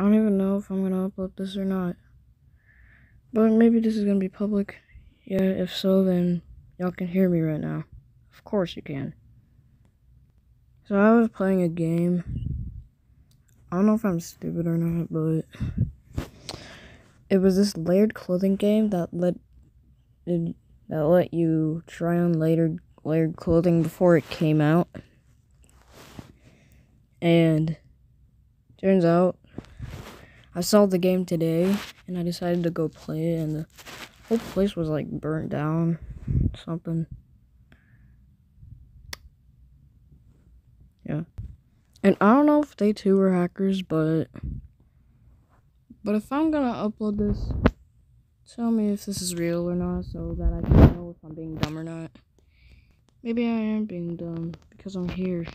I don't even know if I'm gonna upload this or not. But maybe this is gonna be public. Yeah, if so, then y'all can hear me right now. Of course you can. So I was playing a game. I don't know if I'm stupid or not, but it was this layered clothing game that let it, that let you try on layered layered clothing before it came out. And turns out I saw the game today and I decided to go play it and the whole place was like burnt down something. Yeah. And I don't know if they too were hackers, but but if I'm gonna upload this, tell me if this is real or not so that I can know if I'm being dumb or not. Maybe I am being dumb because I'm here.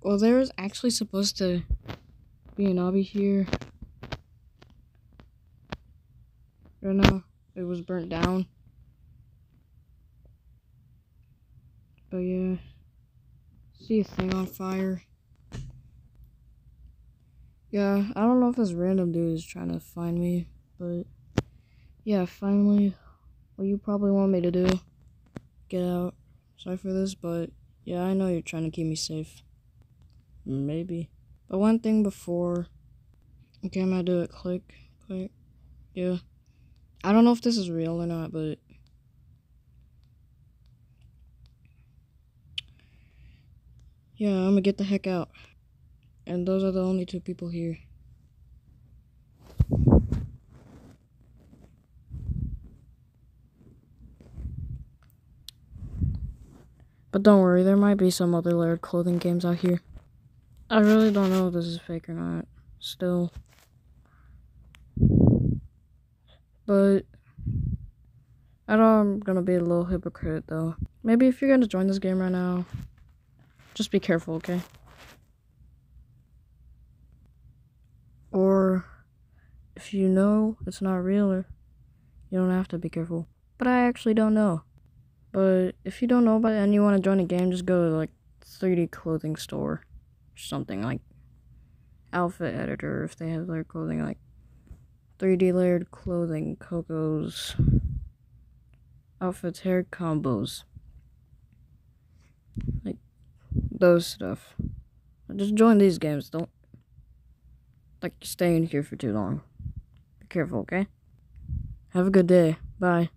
Well, there was actually supposed to be an obby here. Right now, it was burnt down. But yeah, see a thing on fire. Yeah, I don't know if this random dude is trying to find me, but yeah, finally, what you probably want me to do, get out. Sorry for this, but yeah, I know you're trying to keep me safe. Maybe. But one thing before, okay, I'm gonna do it. Click, click, yeah. I don't know if this is real or not, but yeah, I'm gonna get the heck out. And those are the only two people here. But don't worry, there might be some other layered clothing games out here. I really don't know if this is fake or not, still. But, I know I'm gonna be a little hypocrite though. Maybe if you're gonna join this game right now, just be careful, okay? Or if you know it's not real, you don't have to be careful. But I actually don't know. But if you don't know about it and you want to join a game, just go to like 3D clothing store or something like Outfit Editor if they have their clothing like 3D layered clothing, Coco's outfits, hair combos, like those stuff. Just join these games. Don't like staying here for too long. Be careful, okay? Have a good day. Bye.